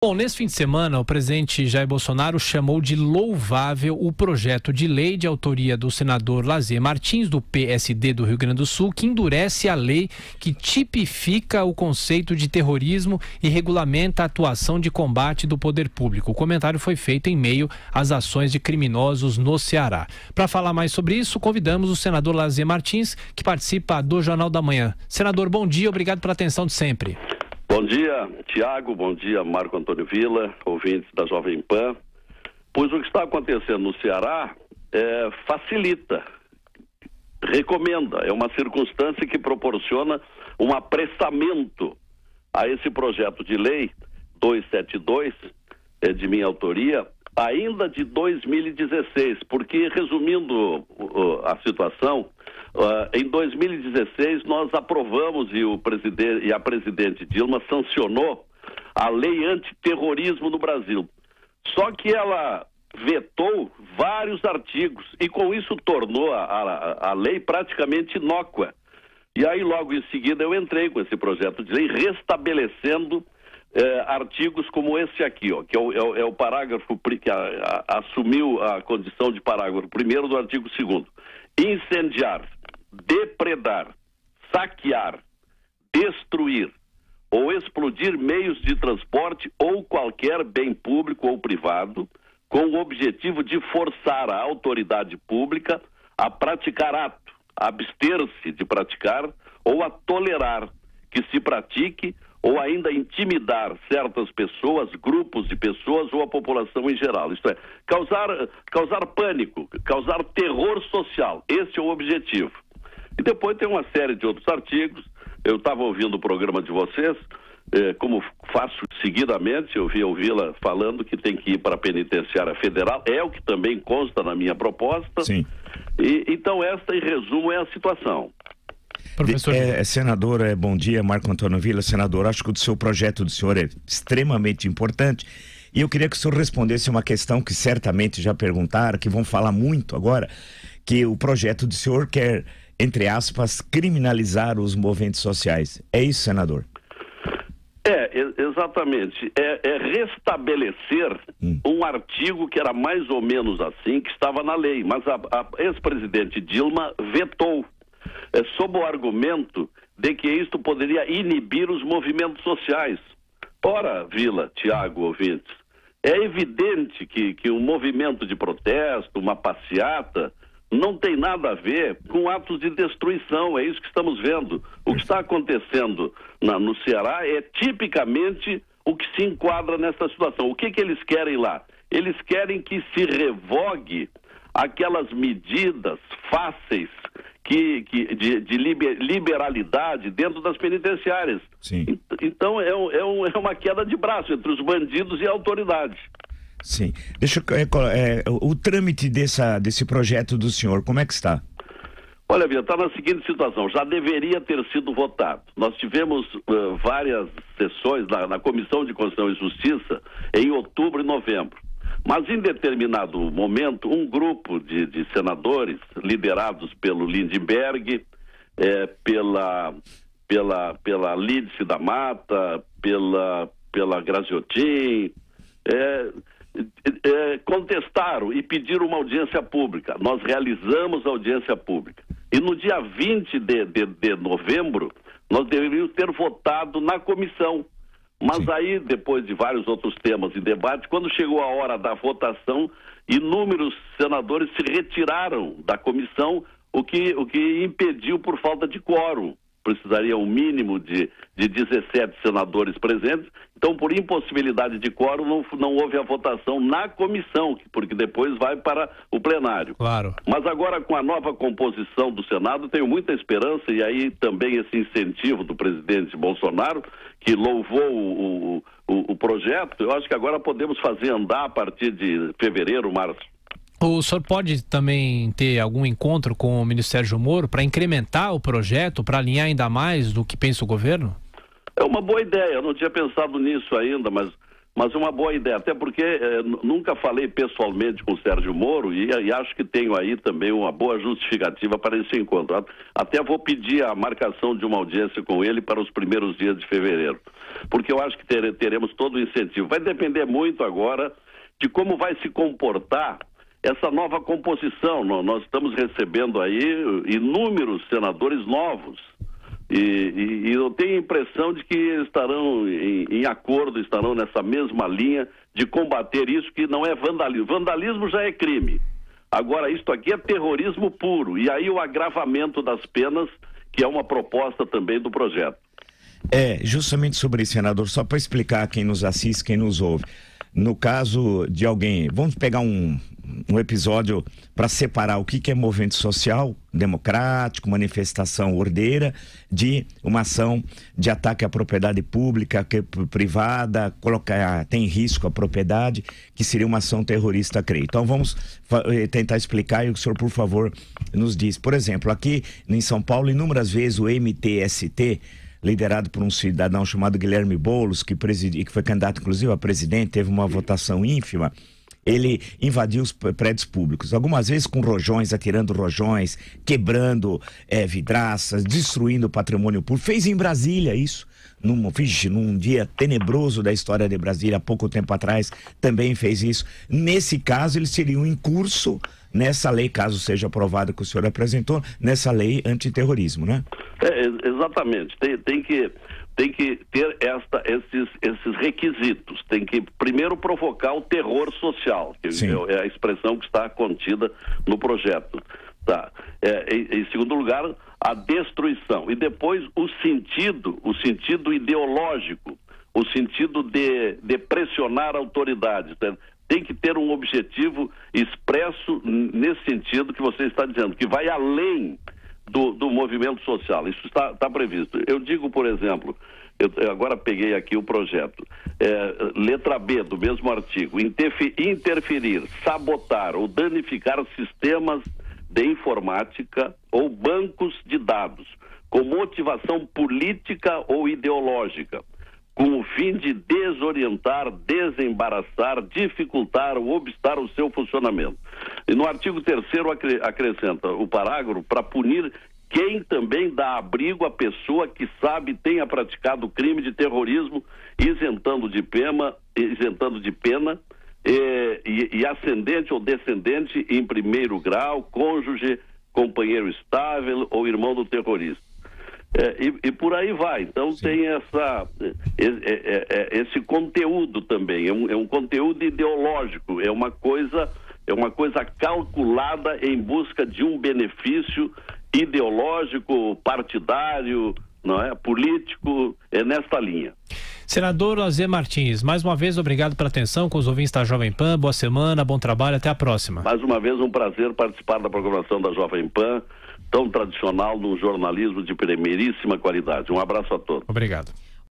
Bom, nesse fim de semana, o presidente Jair Bolsonaro chamou de louvável o projeto de lei de autoria do senador Lazier Martins, do PSD do Rio Grande do Sul, que endurece a lei que tipifica o conceito de terrorismo e regulamenta a atuação de combate do poder público. O comentário foi feito em meio às ações de criminosos no Ceará. Para falar mais sobre isso, convidamos o senador Lazier Martins, que participa do Jornal da Manhã. Senador, bom dia, obrigado pela atenção de sempre. Bom dia, Tiago. Bom dia, Marco Antônio Vila, ouvintes da Jovem Pan. Pois o que está acontecendo no Ceará é, facilita, recomenda, é uma circunstância que proporciona um apressamento a esse projeto de lei 272, é de minha autoria, ainda de 2016, porque, resumindo uh, a situação, Uh, em 2016, nós aprovamos e, o presidente, e a presidente Dilma sancionou a lei antiterrorismo no Brasil. Só que ela vetou vários artigos e com isso tornou a, a, a lei praticamente inócua. E aí, logo em seguida, eu entrei com esse projeto de lei restabelecendo eh, artigos como esse aqui, ó, que é o, é o, é o parágrafo que a, assumiu a condição de parágrafo primeiro do artigo 2 Incendiar depredar, saquear, destruir ou explodir meios de transporte ou qualquer bem público ou privado, com o objetivo de forçar a autoridade pública a praticar ato, abster-se de praticar ou a tolerar que se pratique ou ainda intimidar certas pessoas, grupos de pessoas ou a população em geral. Isto é, causar, causar pânico, causar terror social. Esse é o objetivo. E depois tem uma série de outros artigos. Eu estava ouvindo o programa de vocês, eh, como faço seguidamente, eu vi o Vila falando que tem que ir para a penitenciária federal, é o que também consta na minha proposta. Sim. E, então, esta, em resumo, é a situação. Professor... É, senador, é, bom dia, Marco Antônio Vila. Senador, acho que o seu projeto do senhor é extremamente importante. E eu queria que o senhor respondesse uma questão que certamente já perguntaram, que vão falar muito agora, que o projeto do senhor quer entre aspas, criminalizar os movimentos sociais. É isso, senador? É, exatamente. É, é restabelecer hum. um artigo que era mais ou menos assim, que estava na lei, mas a, a ex-presidente Dilma vetou, é, sob o argumento de que isto poderia inibir os movimentos sociais. Ora, Vila, Tiago, ouvintes, é evidente que, que um movimento de protesto, uma passeata, não tem nada a ver com atos de destruição, é isso que estamos vendo. O que está acontecendo na, no Ceará é tipicamente o que se enquadra nessa situação. O que, que eles querem lá? Eles querem que se revogue aquelas medidas fáceis que, que de, de, liberalidade dentro das penitenciárias. Sim. Então é, um, é, um, é uma queda de braço entre os bandidos e a autoridade. Sim. Deixa eu, é, o, trâmite dessa, desse projeto do senhor, como é que está? Olha, Bia, está na seguinte situação, já deveria ter sido votado. Nós tivemos uh, várias sessões na, na, Comissão de Constituição e Justiça em outubro e novembro. Mas em determinado momento, um grupo de, de senadores, liderados pelo Lindbergh, é, pela, pela, pela Lídice da Mata, pela, pela Graziotin, contestaram e pediram uma audiência pública. Nós realizamos a audiência pública. E no dia 20 de, de, de novembro, nós deveríamos ter votado na comissão. Mas Sim. aí, depois de vários outros temas em debate, quando chegou a hora da votação, inúmeros senadores se retiraram da comissão, o que, o que impediu por falta de quórum precisaria um mínimo de, de 17 senadores presentes. Então, por impossibilidade de quórum, não, não houve a votação na comissão, porque depois vai para o plenário. Claro. Mas agora, com a nova composição do Senado, tenho muita esperança, e aí também esse incentivo do presidente Bolsonaro, que louvou o, o, o projeto, eu acho que agora podemos fazer andar a partir de fevereiro, março. O senhor pode também ter algum encontro com o Ministério Moro para incrementar o projeto, para alinhar ainda mais do que pensa o governo? É uma boa ideia, eu não tinha pensado nisso ainda, mas mas é uma boa ideia, até porque eh, nunca falei pessoalmente com o Sérgio Moro e, e, acho que tenho aí também uma boa justificativa para esse encontro. Até vou pedir a marcação de uma audiência com ele para os primeiros dias de fevereiro, porque eu acho que ter, teremos todo o incentivo. Vai depender muito agora de como vai se comportar essa nova composição. Nós estamos recebendo aí inúmeros senadores novos e, e, e, eu tenho a impressão de que estarão em, em, acordo, estarão nessa mesma linha de combater isso que não é vandalismo. Vandalismo já é crime. Agora, isto aqui é terrorismo puro. E aí o agravamento das penas, que é uma proposta também do projeto. É, justamente sobre isso, senador, só para explicar quem nos assiste, quem nos ouve. No caso de alguém, vamos pegar um, um episódio para separar o que, que é movimento social, democrático, manifestação ordeira, de uma ação de ataque à propriedade pública, que, privada, colocar, tem risco a propriedade, que seria uma ação terrorista, creio. Então vamos eh, tentar explicar e o senhor, por favor, nos diz. Por exemplo, aqui em São Paulo, inúmeras vezes o MTST liderado por um cidadão chamado Guilherme Boulos, que, presidi, que foi candidato inclusive a presidente, teve uma votação ínfima ele invadiu os prédios públicos, algumas vezes com rojões, atirando rojões, quebrando é, vidraças, destruindo o patrimônio público. Fez em Brasília isso. Num, num dia tenebroso da história de Brasília, há pouco tempo atrás, também fez isso. Nesse caso, ele seria um incurso nessa lei, caso seja aprovada que o senhor apresentou, nessa lei antiterrorismo, né? É, exatamente. Tem, tem que tem que ter esta, esses, esses requisitos. Tem que primeiro provocar o terror social, que Sim. é a expressão que está contida no projeto. Tá. É, em, em, segundo lugar, a destruição. E depois o sentido, o sentido ideológico, o sentido de, de pressionar autoridades. Tem que ter um objetivo expresso nesse sentido que você está dizendo, que vai além do, do movimento social. Isso está, está previsto. Eu digo, por exemplo, eu, eu agora peguei aqui o projeto. É, letra B do mesmo artigo: interferir, sabotar ou danificar sistemas de informática ou bancos de dados com motivação política ou ideológica com o fim de desorientar, desembaraçar, dificultar ou obstar o seu funcionamento. E no artigo 3 acrescenta o parágrafo para punir quem também dá abrigo à pessoa que sabe tenha praticado crime de terrorismo, isentando de pena, isentando de pena eh, e, e ascendente ou descendente em primeiro grau, cônjuge, companheiro estável ou irmão do terrorista. É, e, e, por aí vai. Então Sim. tem essa, é, é, esse conteúdo também. É um, é um, conteúdo ideológico. É uma coisa é uma coisa calculada em busca de um benefício ideológico, partidário, não é, político. É nesta linha. Senador Lazer Martins, mais uma vez obrigado pela atenção com os ouvintes da Jovem Pan. Boa semana, bom trabalho, até a próxima. Mais uma vez um prazer participar da programação da Jovem Pan tão tradicional no jornalismo de primeiríssima qualidade. Um abraço a todos. Obrigado.